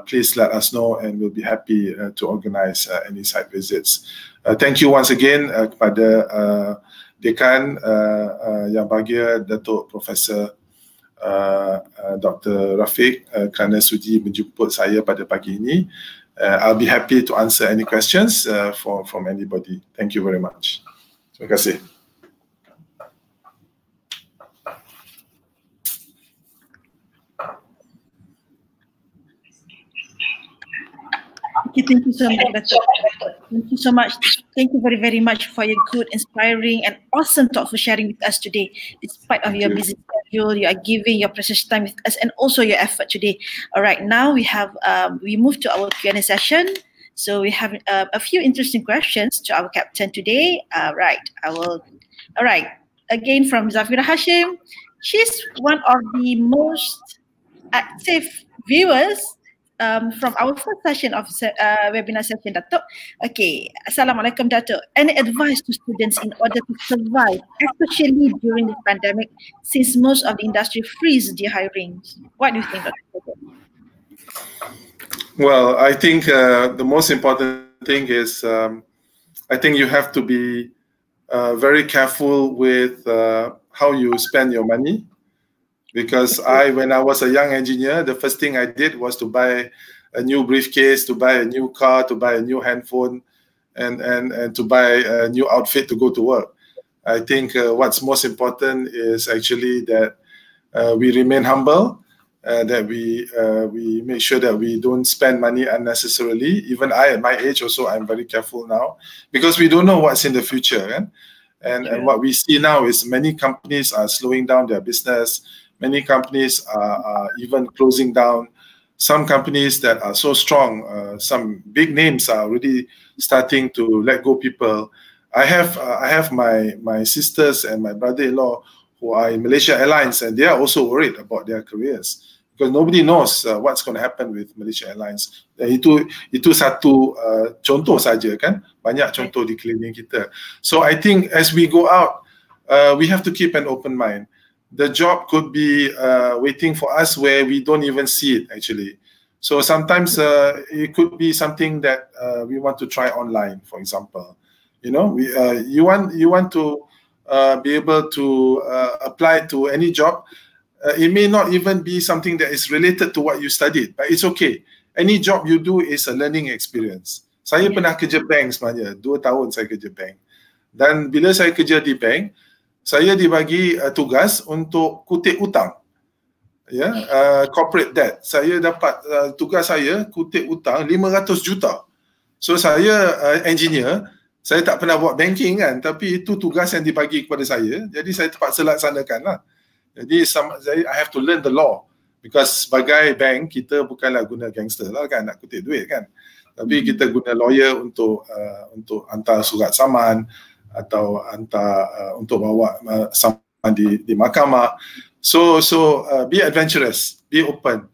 please let us know and we'll be happy uh, to organize uh, any site visits. Uh, thank you once again uh, kepada uh, Dekan uh, uh, yang bahagia Datuk Profesor uh, uh, Dr. Rafiq uh, kerana sudi menjemput saya pada pagi ini. Uh, I'll be happy to answer any questions uh, for, from anybody. Thank you very much. Terima kasih. Thank you, thank you so much, Thank you so much. Thank you very, very much for your good, inspiring, and awesome talk for sharing with us today. Despite of your busy schedule, you are giving your precious time with us and also your effort today. All right, now we have um, we move to our Q&A session. So we have uh, a few interesting questions to our captain today. Uh, right, I will. All right, again from Zafira Hashim. She's one of the most active viewers um, from our first session of uh, webinar session, Datuk. Okay, Assalamualaikum, Datuk. Any advice to students in order to survive, especially during this pandemic, since most of the industry freeze their hiring? What do you think, Datuk? Well, I think uh, the most important thing is um, I think you have to be uh, very careful with uh, how you spend your money because I, when I was a young engineer, the first thing I did was to buy a new briefcase, to buy a new car, to buy a new handphone. and, and, and to buy a new outfit to go to work. I think uh, what's most important is actually that uh, we remain humble, uh, that we uh, we make sure that we don't spend money unnecessarily. Even I, at my age, also I'm very careful now because we don't know what's in the future. Eh? And, and what we see now is many companies are slowing down their business. Many companies are, are even closing down. Some companies that are so strong, uh, some big names are already starting to let go people. I have uh, I have my my sisters and my brother-in-law who are in Malaysia Airlines, and they are also worried about their careers because nobody knows uh, what's going to happen with Malaysia Airlines. Dan itu itu satu uh, contoh saja kan, banyak contoh di keliling kita. So I think as we go out, uh, we have to keep an open mind. The job could be uh, waiting for us where we don't even see it actually. So sometimes uh, it could be something that uh, we want to try online, for example. You know, we, uh, you want you want to uh, be able to uh, apply to any job uh, it may not even be something that is related to what you studied, but it's okay. Any job you do is a learning experience. Saya pernah kerja bank sebenarnya, dua tahun saya kerja bank. Dan bila saya kerja di bank, saya dibagi uh, tugas untuk kutip utang. Ya, yeah, uh, corporate debt. Saya dapat uh, tugas saya kutip utang 500 juta. So saya uh, engineer, saya tak pernah buat banking kan, tapi itu tugas yang dibagi kepada saya. Jadi saya terpaksa laksanakan lah. Jadi sama, saya, I have to learn the law because sebagai bank kita bukanlah guna gangster lah kan nak kutip duit kan. Tapi hmm. kita guna lawyer untuk uh, untuk hantar surat saman atau hantar uh, untuk bawa uh, saman di di mahkamah. So so uh, be adventurous, be open.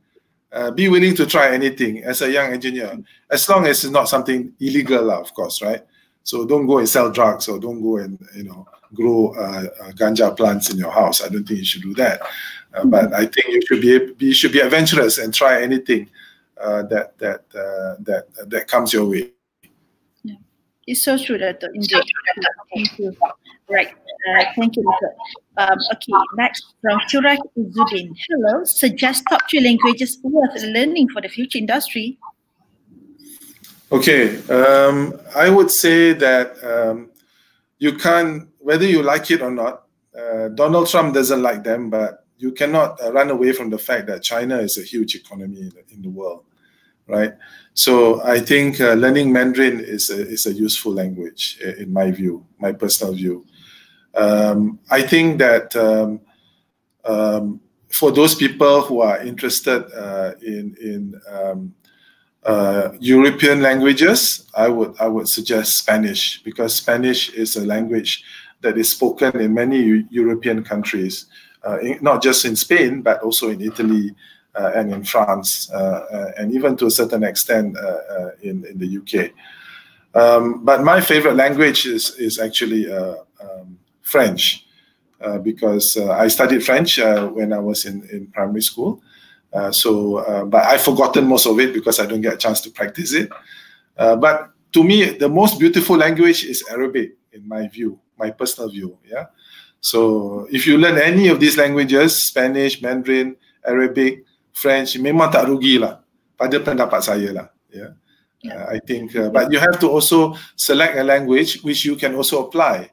Uh, be willing to try anything as a young engineer, as long as it's not something illegal, lah, of course, right? So don't go and sell drugs or don't go and you know grow uh, uh, ganja plants in your house. I don't think you should do that. Uh, mm-hmm. But I think you should be you should be adventurous and try anything uh, that that uh, that that comes your way. Yeah. It's so true that indeed. Thank you. Right. Uh, thank you, Doctor. Um, okay, next from Churak Izzuddin. Hello. Suggest top three languages worth learning for the future industry. Okay. Um, I would say that um, you can't, whether you like it or not, uh, Donald Trump doesn't like them, but you cannot uh, run away from the fact that China is a huge economy in the, in the world, right? So I think uh, learning Mandarin is a, is a useful language, in my view, my personal view. Um, I think that um, um, for those people who are interested uh, in in um, uh, European languages, I would I would suggest Spanish because Spanish is a language that is spoken in many European countries, uh, in, not just in Spain but also in Italy and in France, uh, uh, and even to a certain extent uh, in in the UK. Um, but my favorite language is is actually um, French because I studied French when I was in in primary school. Uh, so, uh, but I've forgotten most of it because I don't get a chance to practice it. Uh, but to me, the most beautiful language is Arabic, in my view, my personal view. Yeah. So, if you learn any of these languages, Spanish, Mandarin, Arabic, French, memang tak rugi lah. Pada pendapat saya lah. Yeah. Uh, I think, uh, but you have to also select a language which you can also apply.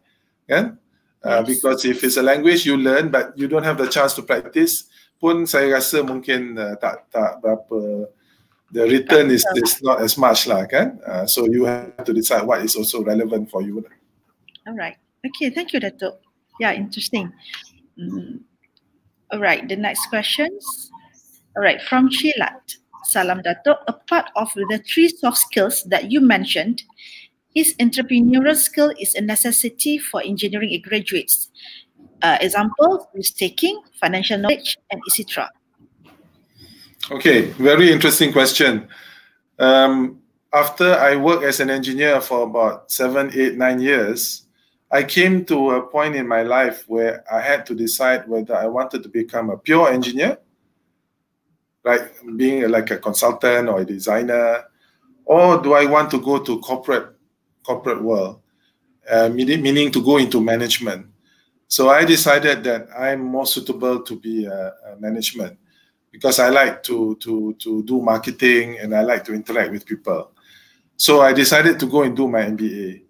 Yeah? Uh, yes. Because if it's a language you learn but you don't have the chance to practice, pun saya rasa mungkin uh, tak tak berapa the return is, is not as much lah kan uh, so you have to decide what is also relevant for you all right okay thank you datuk yeah interesting mm. all right the next questions all right from chilat salam datuk a part of the three soft skills that you mentioned is entrepreneurial skill is a necessity for engineering graduates uh, example, risk-taking, financial knowledge, and etc. Okay, very interesting question. Um, after I worked as an engineer for about seven, eight, nine years, I came to a point in my life where I had to decide whether I wanted to become a pure engineer, like being like a consultant or a designer, or do I want to go to corporate corporate world, uh, meaning, to go into management. So I decided that I'm more suitable to be a, a management because I like to, to, to do marketing and I like to interact with people. So I decided to go and do my MBA.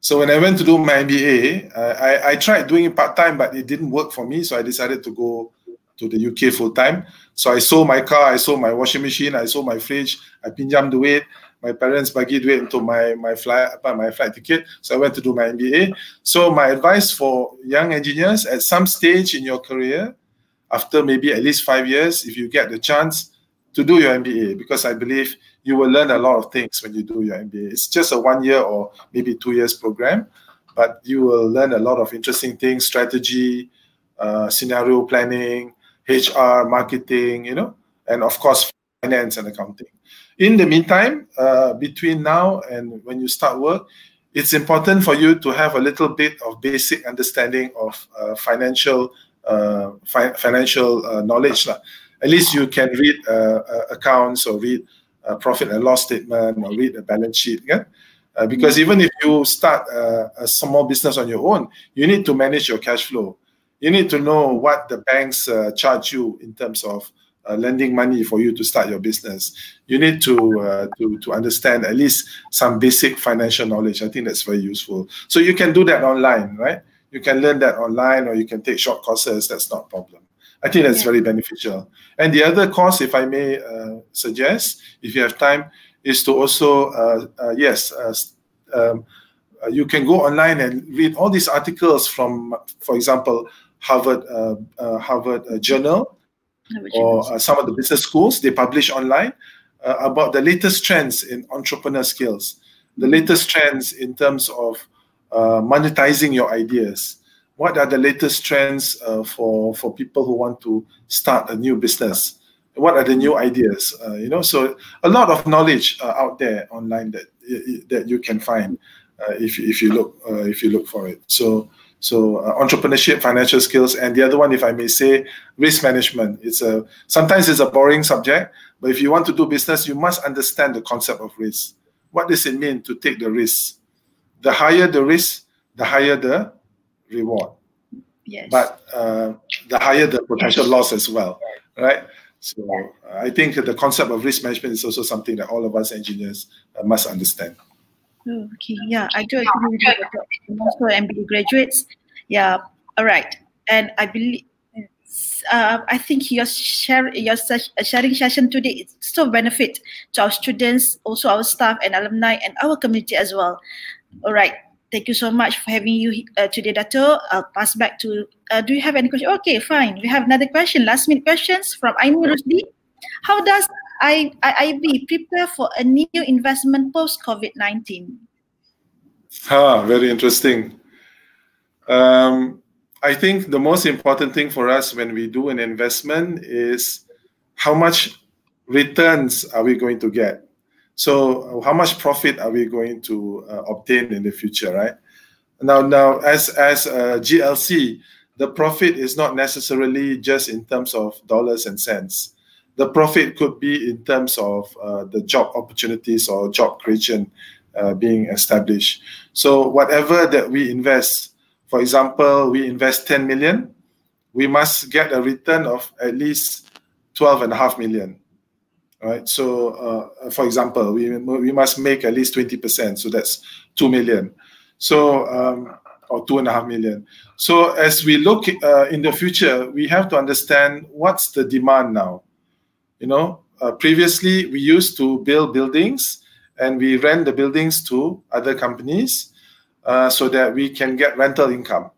So when I went to do my MBA, uh, I, I tried doing it part time, but it didn't work for me. So I decided to go to the UK full time. So I sold my car, I sold my washing machine, I sold my fridge, I pinjam duit. My parents bagi duit into my my flight my flight ticket. So I went to do my MBA. So my advice for young engineers at some stage in your career, after maybe at least five years, if you get the chance to do your MBA, because I believe you will learn a lot of things when you do your MBA. It's just a one year or maybe two years program, but you will learn a lot of interesting things, strategy, uh, scenario planning, HR, marketing, you know, and of course, finance and accounting. In the meantime, uh, between now and when you start work, it's important for you to have a little bit of basic understanding of uh, financial uh, fi financial uh, knowledge. Lah. At least you can read uh, uh, accounts or read a profit and loss statement or read a balance sheet. Yeah? Because even if you start a small business on your own, you need to manage your cash flow. You need to know what the banks uh, charge you in terms of uh, lending money for you to start your business. You need to, uh, to to understand at least some basic financial knowledge. I think that's very useful. So you can do that online, right? You can learn that online, or you can take short courses. That's not a problem. I think that's yeah. very beneficial. And the other course, if I may uh, suggest, if you have time, is to also, uh, uh, yes, uh, um, uh, you can go online and read all these articles from, for example, Harvard uh, Harvard Journal or some of the business schools. They publish online about the latest trends in entrepreneur skills, the latest trends in terms of monetizing your ideas what are the latest trends uh, for for people who want to start a new business? What are the new ideas? Uh, you know, so a lot of knowledge uh, out there online that that you can find uh, if if you look uh, if you look for it. So so uh, entrepreneurship, financial skills, and the other one, if I may say, risk management. It's a sometimes it's a boring subject, but if you want to do business, you must understand the concept of risk. What does it mean to take the risk? The higher the risk, the higher the reward. Yes. But uh, the higher the potential yes. loss as well, right? So uh, I think the concept of risk management is also something that all of us engineers uh, must understand. Oh, okay, yeah, I do agree with you. Also, MBA graduates, yeah, all right, and I believe. Uh, I think your share your sharing session today is so benefit to our students, also our staff and alumni, and our community as well. All right, Thank you so much for having you uh, today, Dato. I'll pass back to. Uh, do you have any question? Okay, fine. We have another question. Last minute questions from Aini Rusdi. How does I, IIB prepare for a new investment post COVID nineteen? Ah, very interesting. Um, I think the most important thing for us when we do an investment is how much returns are we going to get so how much profit are we going to uh, obtain in the future, right? Now, now as as uh, GLC, the profit is not necessarily just in terms of dollars and cents. The profit could be in terms of uh, the job opportunities or job creation uh, being established. So whatever that we invest, for example, we invest 10 million, we must get a return of at least 12 and a half million right? So, uh, for example, we we must make at least twenty percent, so that's two million. So, um, or two and a half million. So, as we look uh, in the future, we have to understand what's the demand now. You know, uh, previously we used to build buildings and we rent the buildings to other companies uh, so that we can get rental income.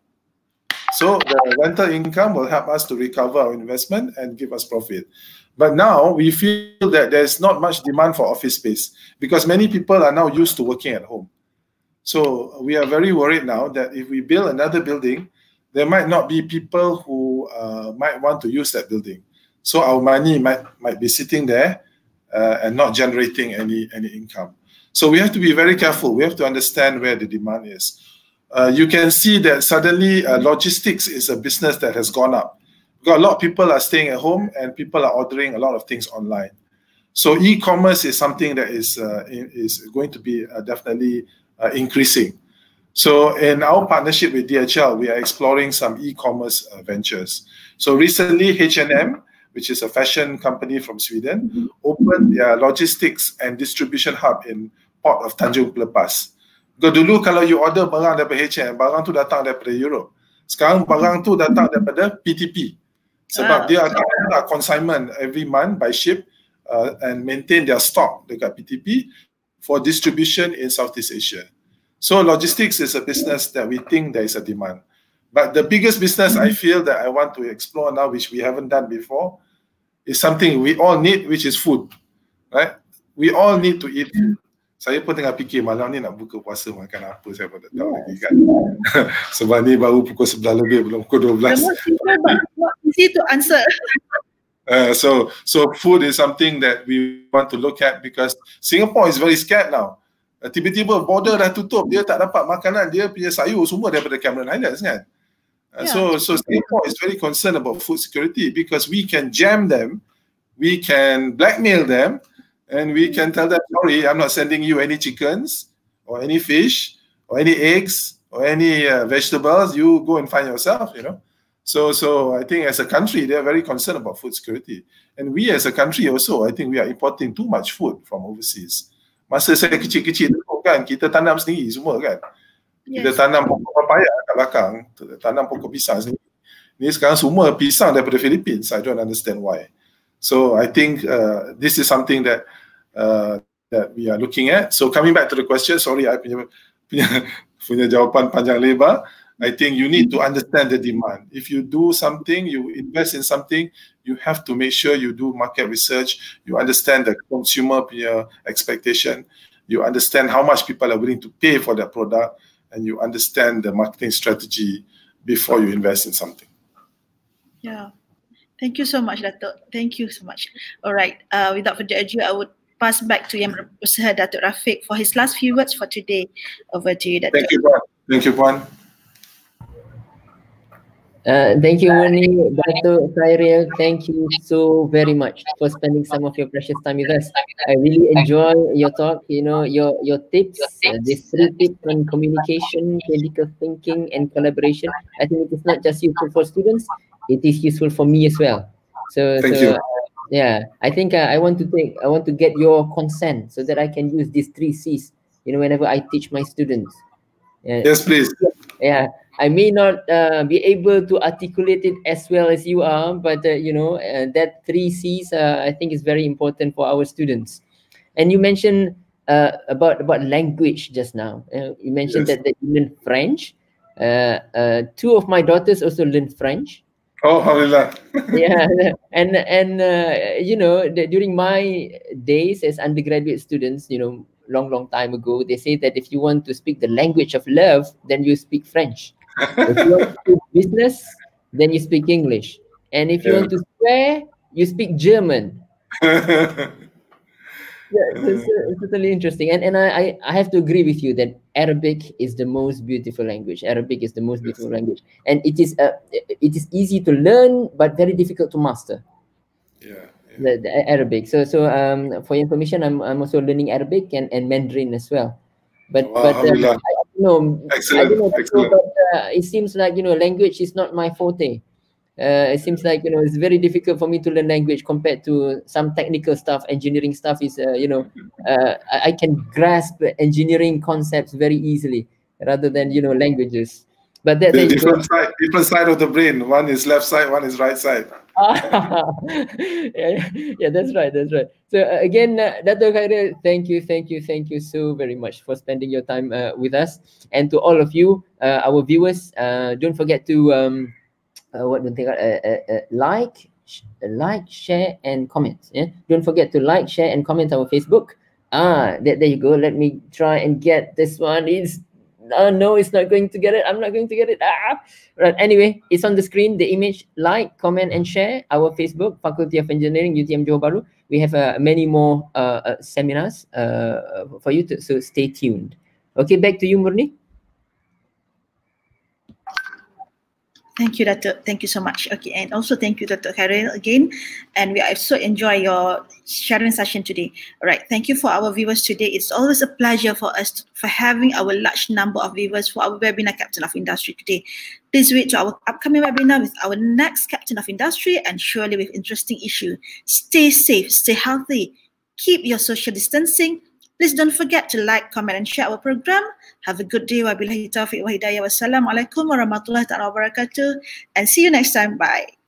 So the rental income will help us to recover our investment and give us profit. But now we feel that there's not much demand for office space because many people are now used to working at home. So we are very worried now that if we build another building, there might not be people who uh, might want to use that building. So our money might might be sitting there uh, and not generating any any income. So we have to be very careful. We have to understand where the demand is. Uh, you can see that suddenly uh, logistics is a business that has gone up because a lot of people are staying at home and people are ordering a lot of things online. So e-commerce is something that is uh, is going to be uh, definitely uh, increasing. So in our partnership with DHL, we are exploring some e-commerce uh, ventures. So recently, H&M, which is a fashion company from Sweden, mm -hmm. opened their logistics and distribution hub in port of Tanjung Pelepas. Because dulu kalau you order barang daripada H&M, barang tu datang daripada Europe. Sekarang barang tu datang daripada PTP. Sebab wow. dia akan ada consignment every month by ship uh, and maintain their stock dekat PTP for distribution in Southeast Asia. So logistics is a business that we think there is a demand. But the biggest business I feel that I want to explore now, which we haven't done before, is something we all need, which is food. Right? We all need to eat food. Saya pun tengah fikir malam ni nak buka puasa makan apa saya pun tak tahu lagi kan. Sebab ni baru pukul 11 lebih belum pukul 12. Easy to answer. Uh, so so food is something that we want to look at because Singapore is very scared now. Uh, tiba-tiba border dah tutup, dia tak dapat makanan, dia punya sayur semua daripada Cameron Highlands kan. Uh, yeah. So so Singapore is very concerned about food security because we can jam them, we can blackmail them, and we can tell them, sorry, I'm not sending you any chickens or any fish or any eggs or any uh, vegetables. You go and find yourself, you know. So, so I think as a country, they are very concerned about food security. And we as a country also, I think we are importing too much food from overseas. Masa saya kecil-kecil kan, kita tanam sendiri semua kan. Yes. Kita tanam pokok papaya kat belakang, tanam pokok pisang sendiri. Ni sekarang semua pisang daripada Philippines. I don't understand why. So I think uh, this is something that uh, that we are looking at. So coming back to the question, sorry, I punya, punya, punya jawapan panjang lebar. I think you need to understand the demand. If you do something, you invest in something, you have to make sure you do market research. You understand the consumer punya expectation. You understand how much people are willing to pay for that product, and you understand the marketing strategy before you invest in something. Yeah. Thank you so much, Dato. Thank you so much. All right. Uh, without further ado, I would pass back to Yang Berusaha Datuk Rafiq for his last few words for today. Over to you, Datuk. Thank you, Puan. Thank you, Puan. Uh, thank you, Murni, Dato Khairil. Thank you so very much for spending some of your precious time with us. I really enjoy your talk, you know, your your tips, uh, this three tips on communication, critical thinking, and collaboration. I think it is not just useful for students, it is useful for me as well. So, Thank so you. yeah i think uh, i want to take i want to get your consent so that i can use these three c's you know whenever i teach my students yeah. yes please yeah i may not uh, be able to articulate it as well as you are but uh, you know uh, that three c's uh, i think is very important for our students and you mentioned uh, about about language just now you mentioned yes. that, that you learn french two of my daughters also learn french Oh, alhamdulillah. yeah, and and uh, you know, the, during my days as undergraduate students, you know, long long time ago, they say that if you want to speak the language of love, then you speak French. If you want to business, then you speak English, and if you yeah. want to swear, you speak German. yeah, it's, it's totally interesting. And and I, I have to agree with you that Arabic is the most beautiful language. Arabic is the most beautiful yes. language, and it is uh, it is easy to learn but very difficult to master. Yeah. The, the Arabic. So so um for information, I'm I'm also learning Arabic and, and Mandarin as well. But wow, but uh, I, I don't know. Excellent. I don't know, Excellent. Uh, it seems like you know language is not my forte. Uh, it seems like you know it's very difficult for me to learn language compared to some technical stuff. Engineering stuff is uh, you know uh, I, I, can grasp engineering concepts very easily rather than you know languages. But that, different side different side of the brain. One is left side one is right side yeah, yeah that's right that's right. So uh, again uh, Dato Khairil, thank you thank you thank you so very much for spending your time uh, with us. And to all of you uh, our viewers uh, don't forget to um, uh, what don't uh, uh, uh, like sh- like share and comment yeah? Don't forget to like share and comment our facebook. Ah there, there you go. Let me try and get this one. It's uh, no it's not going to get it. I'm not going to get it. Ah right anyway it's on the screen. The image like comment and share our facebook faculty of engineering utm johor bahru. We have uh, many more uh, uh, seminars uh, for you to so stay tuned. Okay back to you murni Thank you, Dato. Thank you so much. Okay, and also thank you, Dr. Khairil, again. And we so enjoy your sharing session today. All right, thank you for our viewers today. It's always a pleasure for us to, for having our large number of viewers for our webinar, Captain of Industry today. Please wait to our upcoming webinar with our next Captain of Industry and surely with interesting issue. Stay safe, stay healthy, keep your social distancing, Please don't forget to like, comment, and share our program. Have a good day. Wabillahi taufiq wa hidayah. Wassalamualaikum warahmatullahi wabarakatuh. And see you next time. Bye.